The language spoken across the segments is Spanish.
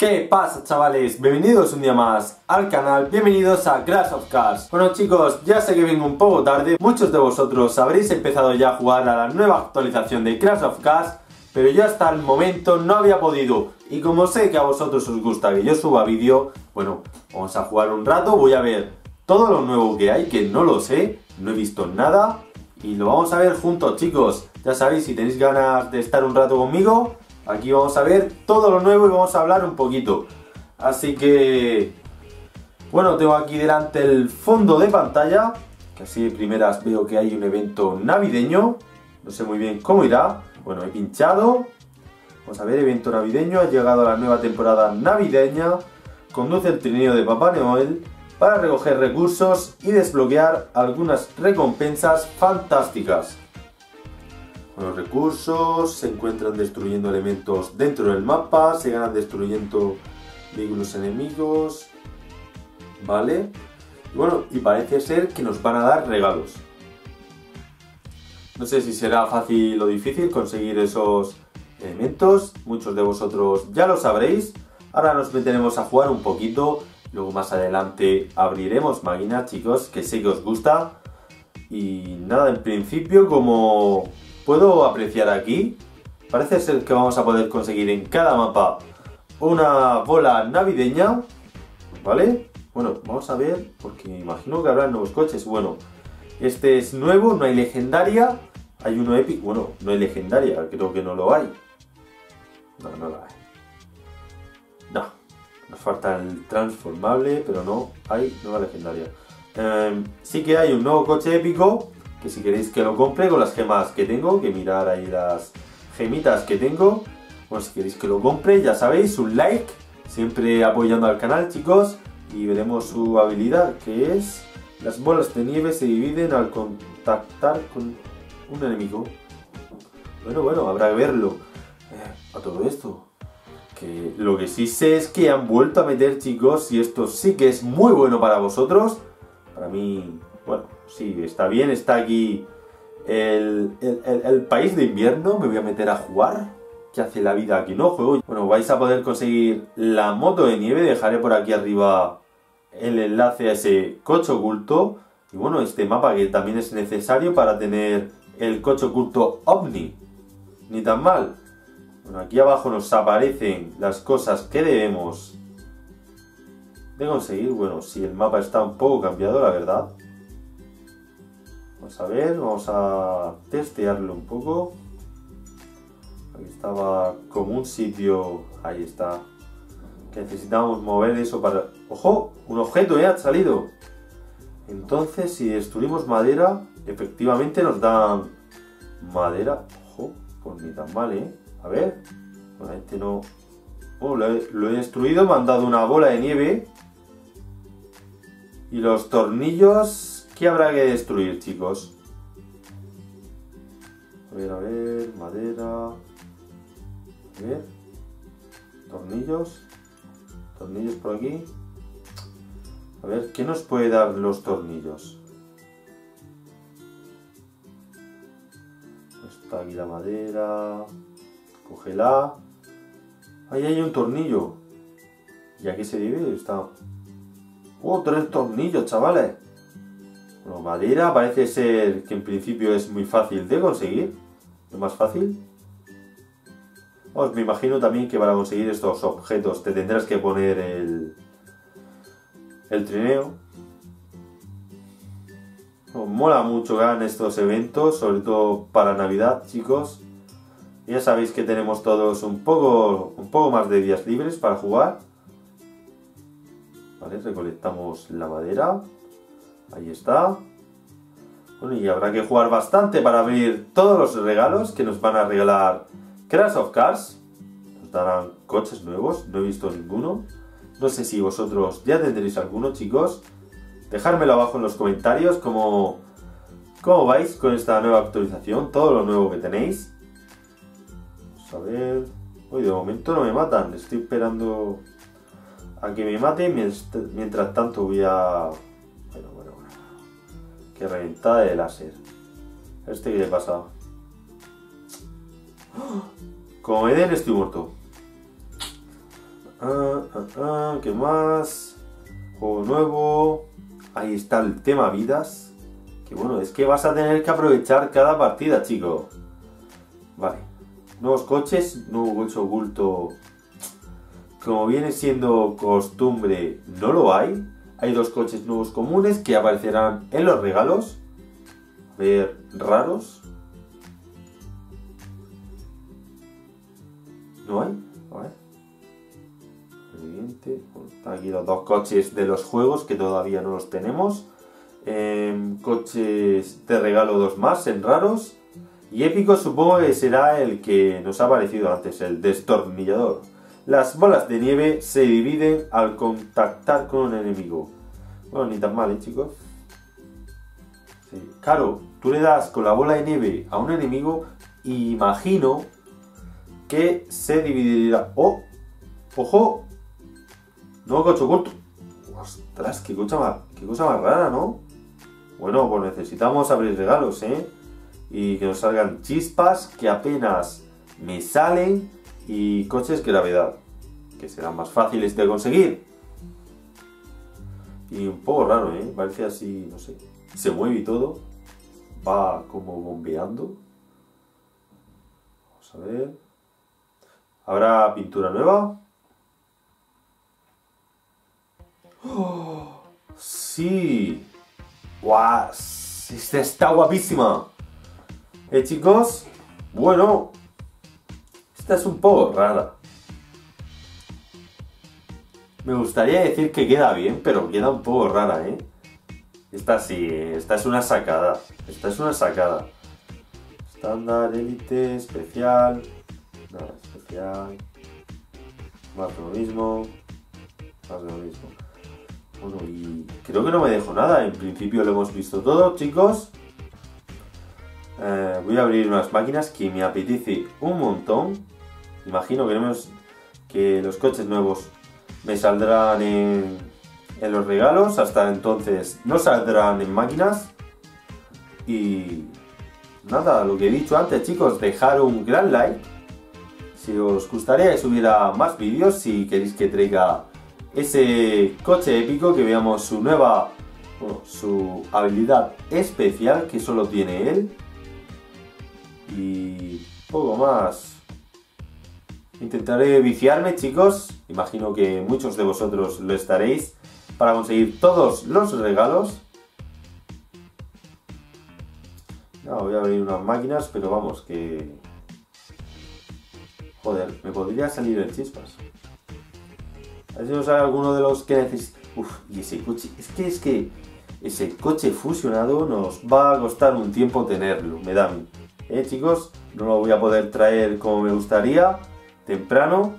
¿Qué pasa chavales? Bienvenidos un día más al canal, bienvenidos a Crash of Cars Bueno chicos, ya sé que vengo un poco tarde Muchos de vosotros habréis empezado ya a jugar a la nueva actualización de Crash of Cars Pero yo hasta el momento no había podido. Y como sé que a vosotros os gusta que yo suba vídeo Bueno, vamos a jugar un rato, voy a ver todo lo nuevo que hay Que no lo sé, no he visto nada Y lo vamos a ver juntos chicos. Ya sabéis, si tenéis ganas de estar un rato conmigo Aquí vamos a ver todo lo nuevo y vamos a hablar un poquito. Así que... Bueno, tengo aquí delante el fondo de pantalla. Que así de primeras veo que hay un evento navideño. No sé muy bien cómo irá. Bueno, he pinchado. Vamos a ver, evento navideño. Ha llegado la nueva temporada navideña. Conduce el trineo de Papá Noel para recoger recursos y desbloquear algunas recompensas fantásticas. Los recursos se encuentran destruyendo elementos dentro del mapa, se ganan destruyendo vehículos enemigos, ¿vale? Bueno, y parece ser que nos van a dar regalos. No sé si será fácil o difícil conseguir esos elementos, muchos de vosotros ya lo sabréis. Ahora nos meteremos a jugar un poquito, luego más adelante abriremos máquinas, chicos, que sé que os gusta. Y nada, en principio como puedo apreciar aquí, parece ser que vamos a poder conseguir en cada mapa una bola navideña, ¿vale? Bueno, vamos a ver, porque imagino que habrá nuevos coches. Bueno, este es nuevo, no hay legendaria, hay uno épico, bueno, no hay legendaria, creo que no lo hay. No, no lo hay. No, nos falta el transformable, pero no hay nueva legendaria. Em, sí que hay un nuevo coche épico, que si queréis que lo compre con las gemas que tengo, que mirar ahí las gemitas que tengo. Bueno, si queréis que lo compre, ya sabéis, un like, siempre apoyando al canal, chicos. Y veremos su habilidad, que es... Las bolas de nieve se dividen al contactar con un enemigo. Bueno, bueno, habrá que verlo. Eh, a todo esto. Que lo que sí sé es que han vuelto a meter, chicos, y esto sí que es muy bueno para vosotros. Para mí, bueno, sí, está bien, está aquí el, país de invierno, me voy a meter a jugar. ¿Qué hace la vida aquí? No juego. Bueno, vais a poder conseguir la moto de nieve, dejaré por aquí arriba el enlace a ese coche oculto. Y bueno, este mapa que también es necesario para tener el coche oculto OVNI. Ni tan mal. Bueno, aquí abajo nos aparecen las cosas que debemos de conseguir. Bueno, si el mapa está un poco cambiado, la verdad. Vamos a ver, vamos a testearlo un poco. Aquí estaba como un sitio, ahí está. Que necesitamos mover eso para... ¡Ojo! Un objeto ya ha salido. Entonces, si destruimos madera, efectivamente nos dan madera. Ojo, pues ni tan mal, ¿eh? A ver. Bueno, este no... Oh, lo he, lo he destruido, me han dado una bola de nieve. Y los tornillos ¿Qué habrá que destruir, chicos? A ver, a ver, madera. A ver. Tornillos. Tornillos por aquí. A ver, ¿qué nos puede dar los tornillos? Está aquí la madera. Cógela. Ahí hay un tornillo. ¿Y aquí se divide? Está... ¡Oh, tres tornillos, chavales! Bueno, madera parece ser que en principio es muy fácil de conseguir. Lo más fácil. Os me imagino también que para conseguir estos objetos te tendrás que poner el, el trineo. mola mucho que estos eventos, sobre todo para Navidad, chicos. Ya sabéis que tenemos todos un poco, un poco más de días libres para jugar. Vale, recolectamos la madera. Ahí está. Bueno, y habrá que jugar bastante para abrir todos los regalos que nos van a regalar Crash of Cars. Nos darán coches nuevos, no he visto ninguno. No sé si vosotros ya tendréis alguno, chicos. Dejármelo abajo en los comentarios cómo, cómo vais con esta nueva actualización, todo lo nuevo que tenéis. Vamos a ver... Uy, de momento no me matan, estoy esperando a que me maten, mientras tanto voy a Qué reventada de láser. ¿Este qué le pasa? Como me den estoy muerto. ah, ah, ah, ¿Qué más? Juego nuevo. Ahí está el tema vidas. Que bueno, es que vas a tener que aprovechar cada partida, chico. Vale. Nuevos coches, nuevo coche oculto. Como viene siendo costumbre, no lo hay. Hay dos coches nuevos comunes que aparecerán en los regalos. A ver, raros. ¿No hay? A ver. Evidente. Aquí los dos coches de los juegos que todavía no los tenemos. Em, coches de regalo dos más en raros. Y épico supongo que será el que nos ha aparecido antes, el destornillador. Las bolas de nieve se dividen al contactar con un enemigo. Bueno, ni tan mal, ¿eh, chicos? Claro, tú le das con la bola de nieve a un enemigo y imagino que se dividirá. ¡Oh! ¡Ojo! No, coche oculto. ¡Ostras! Qué cosa, más, qué cosa más rara, ¿no? Bueno, pues necesitamos abrir regalos, ¿eh? Y que nos salgan chispas que apenas me salen y coches gravedad, que serán más fáciles de conseguir. Y un poco raro, ¿eh? Parece así, no sé. Se mueve y todo. Va como bombeando. Vamos a ver. ¿Habrá pintura nueva? ¡Oh! ¡Sí! ¡Guau! Esta está guapísima. ¿Eh, chicos? Bueno, es un poco rara. Me gustaría decir que queda bien, pero queda un poco rara, ¿eh? Esta sí, esta es una sacada. Esta es una sacada. Estándar, élite, especial. Nada, especial. Más de lo mismo. Más de lo mismo. Bueno, y creo que no me dejo nada. En principio lo hemos visto todo, chicos. Eh, voy a abrir unas máquinas que me apetece un montón. Imagino que, que los coches nuevos me saldrán en, en los regalos. Hasta entonces no saldrán en máquinas. Y nada, lo que he dicho antes chicos, dejar un gran like. Si os gustaría que subiera más vídeos, si queréis que traiga ese coche épico, que veamos su nueva, su habilidad especial que solo tiene él. Y poco más. Intentaré viciarme, chicos. Imagino que muchos de vosotros lo estaréis. Para conseguir todos los regalos. No, voy a abrir unas máquinas, pero vamos, que... Joder, me podría salir el chispas. A ver si nos sale alguno de los que necesito. Uf, y ese coche... Es que es que... Ese coche fusionado nos va a costar un tiempo tenerlo, me da a mí. ¿Eh, chicos? No lo voy a poder traer como me gustaría temprano,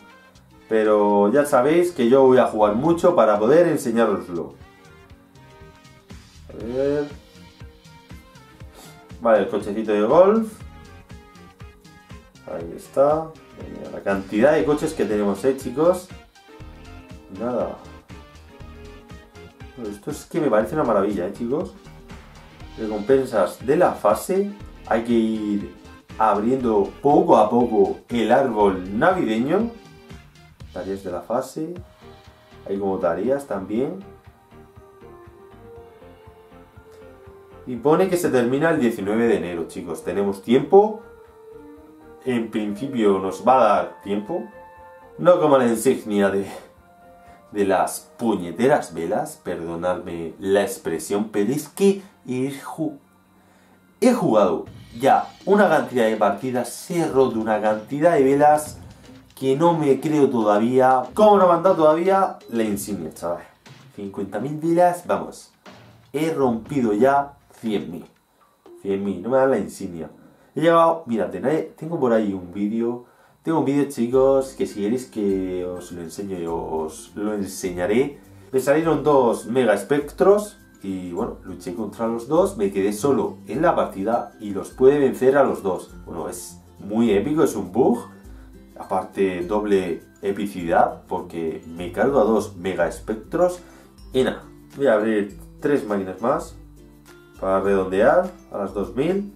pero ya sabéis que yo voy a jugar mucho para poder enseñaroslo. A ver. Vale, el cochecito de golf. Ahí está. La cantidad de coches que tenemos, ¿eh, chicos? Nada. Esto es que me parece una maravilla, ¿eh, chicos? Recompensas de la fase. Hay que ir abriendo poco a poco el árbol navideño. Tareas de la fase. Hay como tareas también. Y pone que se termina el 19 de enero, chicos. Tenemos tiempo. En principio nos va a dar tiempo. No como la insignia de, de las puñeteras velas. Perdonadme la expresión, pero es que he, he jugado ya una cantidad de partidas, he roto una cantidad de velas que no me creo todavía. ¿Cómo no me han dado todavía la insignia, chaval? 50.000 velas, vamos. He rompido ya 100.000. 100.000, no me dan la insignia. He llegado, mira, tengo por ahí un vídeo. Tengo un vídeo, chicos, que si queréis que os lo enseñe, os lo enseñaré. Me salieron dos mega espectros y bueno, luché contra los dos, me quedé solo en la partida y los puede vencer a los dos. Bueno, es muy épico, es un bug, aparte doble epicidad porque me cargo a dos mega espectros. Y nada, voy a abrir tres máquinas más para redondear a las 2000.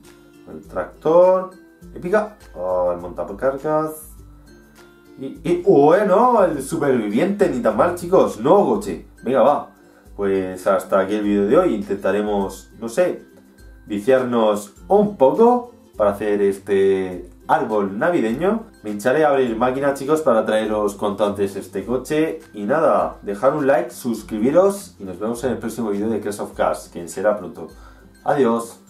El tractor, épica, oh, el montacargas, Y, y bueno, el superviviente, ni tan mal, chicos. No, coche. Venga, va. Pues hasta aquí el vídeo de hoy. Intentaremos, no sé, viciarnos un poco para hacer este árbol navideño. Me hincharé a abrir máquina, chicos, para traeros cuanto antes este coche. Y nada, dejar un like, suscribiros y nos vemos en el próximo vídeo de Crash of Cars, que será pronto. Adiós.